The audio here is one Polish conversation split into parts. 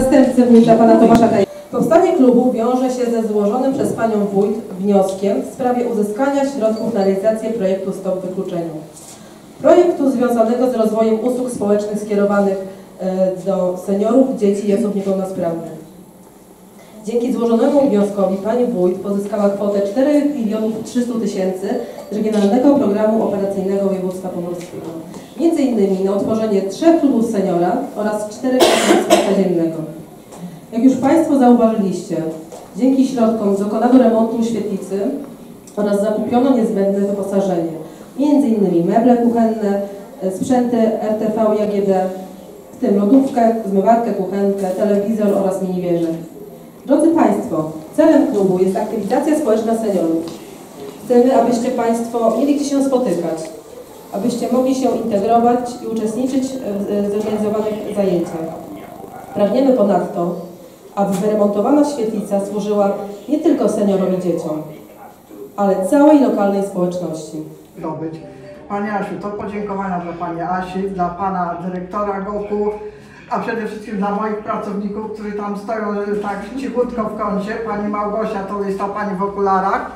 zastępcy wójta pana Tomasza Kaj. Powstanie klubu wiąże się ze złożonym przez panią wójt wnioskiem w sprawie uzyskania środków na realizację projektu Stop Wykluczeniu. Projektu związanego z rozwojem usług społecznych skierowanych e, do seniorów, dzieci i osób niepełnosprawnych. Dzięki złożonemu wnioskowi pani wójt pozyskała kwotę 4 milionów 300 tysięcy z Regionalnego Programu Operacyjnego Województwa Pomorskiego. Między innymi na utworzenie trzech klubów seniora oraz czterech dziennego. Jak już Państwo zauważyliście, dzięki środkom dokonano remontu świetlicy oraz zakupiono niezbędne wyposażenie. Innymi meble kuchenne, e, sprzęty RTV i AGD, w tym lodówkę, zmywarkę kuchenkę, telewizor oraz miniwieżę. Drodzy Państwo, celem klubu jest aktywizacja społeczna seniorów. Chcemy, abyście Państwo mieli gdzie się spotykać, abyście mogli się integrować i uczestniczyć w w zorganizowanych zajęciach. Pragniemy ponadto, aby wyremontowana świetlica służyła nie tylko seniorom i dzieciom, ale całej lokalnej społeczności. zdobyć. Pani Asiu, to podziękowania dla Pani Asi, dla Pana Dyrektora GOP-u, a przede wszystkim dla moich pracowników, którzy tam stoją tak cichutko w kącie. Pani Małgosia to jest ta Pani w okularach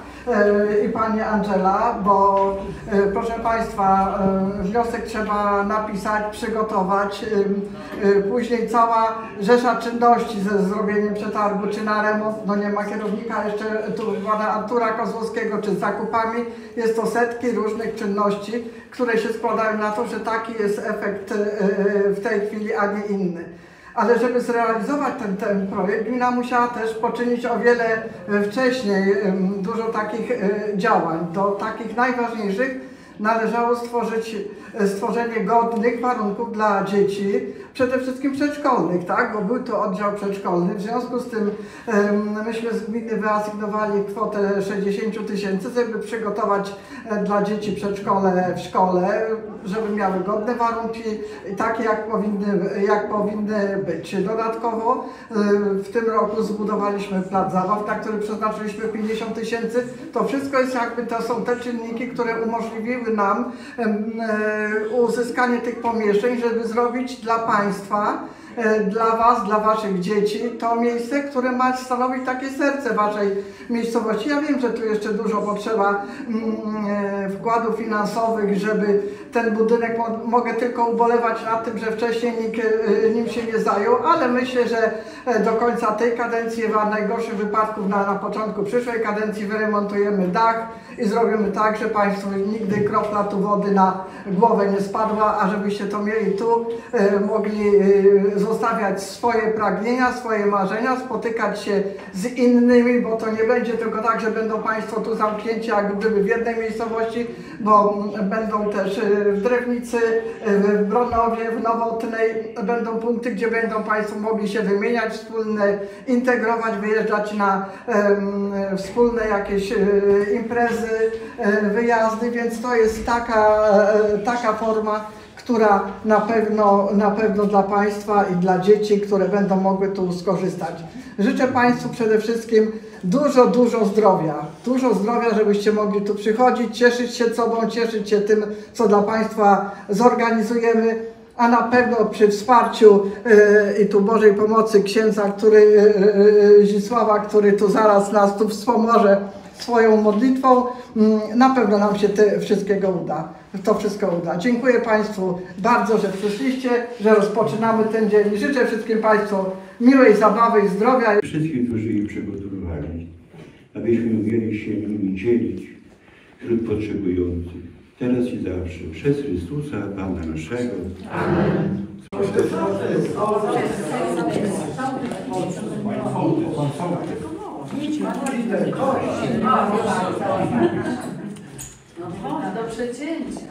i Pani Angela, bo e, proszę Państwa, e, wniosek trzeba napisać, przygotować, e, e, później cała rzesza czynności ze zrobieniem przetargu, czy na remont, no nie ma kierownika jeszcze tu Pana Artura Kozłowskiego, czy z zakupami, jest to setki różnych czynności, które się składają na to, że taki jest efekt e, e, w tej chwili, a nie inny. Ale żeby zrealizować ten, ten projekt, gmina musiała też poczynić o wiele e, wcześniej dużo takich e, działań. Do takich najważniejszych należało stworzyć, e, stworzenie godnych warunków dla dzieci, przede wszystkim przedszkolnych, tak? bo był to oddział przedszkolny. W związku z tym myśmy z gminy wyasygnowali kwotę 60 tysięcy, żeby przygotować e, dla dzieci przedszkole w szkole, żeby miały godne warunki, takie jak powinny, jak powinny być. Dodatkowo e, w tym roku zbudowaliśmy plac zabaw, na który przeznaczyliśmy 50 tysięcy. To wszystko jest jakby, to są te czynniki, które umożliwiły nam em, e, uzyskanie tych pomieszczeń, żeby zrobić dla państwa, dla Was, dla Waszych dzieci, to miejsce, które ma stanowić takie serce Waszej miejscowości. Ja wiem, że tu jeszcze dużo potrzeba mm, e, wkładów finansowych, żeby ten budynek, mo- mogę tylko ubolewać nad tym, że wcześniej nikt e, nim się nie zajął, ale myślę, że e, do końca tej kadencji, w najgorszych wypadków na, na początku przyszłej kadencji wyremontujemy dach i zrobimy tak, że Państwu nigdy kropla tu wody na głowę nie spadła, a żebyście to mieli tu, e, mogli e, zostawiać swoje pragnienia, swoje marzenia, spotykać się z innymi, bo to nie będzie tylko tak, że będą Państwo tu zamknięci jak gdyby w jednej miejscowości, bo będą też e, w Drewnicy, e, w Bronowie, w Nowotnej, będą punkty, gdzie będą Państwo mogli się wymieniać wspólne, integrować, wyjeżdżać na em, wspólne jakieś e, imprezy, e, wyjazdy, więc to jest taka, taka forma, która na pewno, na pewno dla Państwa i dla dzieci, które będą mogły tu skorzystać. Życzę Państwu przede wszystkim dużo, dużo zdrowia. Dużo zdrowia, żebyście mogli tu przychodzić, cieszyć się sobą, cieszyć się tym, co dla Państwa zorganizujemy. A na pewno przy wsparciu e, i tu Bożej pomocy księdza, który, e, e, Zisława, który tu zaraz nas tu wspomoże swoją modlitwą, mm, na pewno nam się te wszystkiego uda. To wszystko uda. Dziękuję Państwu bardzo, że przyszliście, że rozpoczynamy ten dzień. Życzę wszystkim Państwu miłej zabawy i zdrowia. wszystkich, którzy je przygotowywali, abyśmy umieli się nimi dzielić wśród potrzebujących, teraz i zawsze, przez Chrystusa, Pana naszego. Do przecięcia.